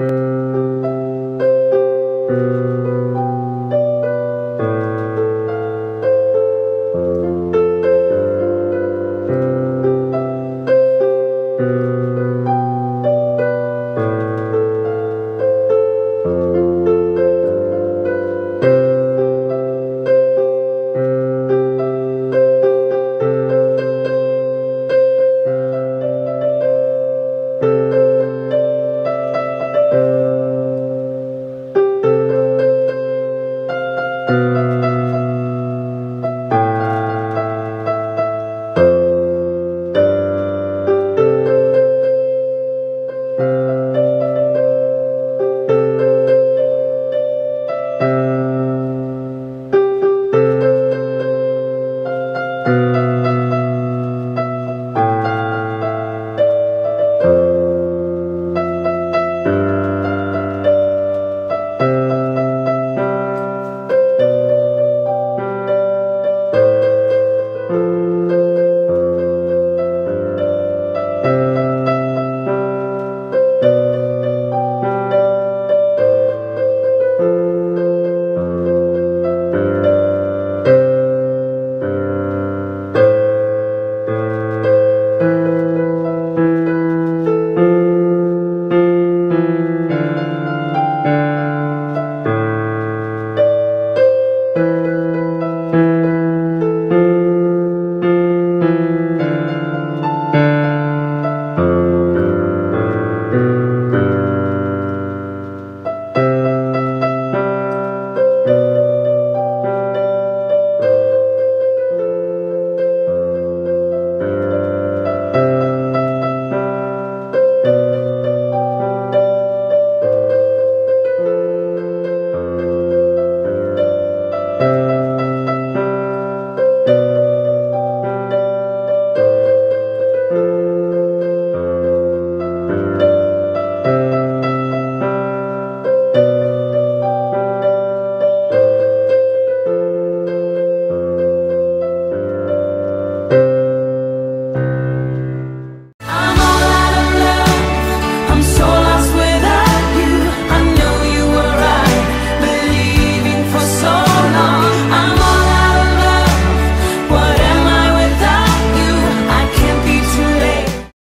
you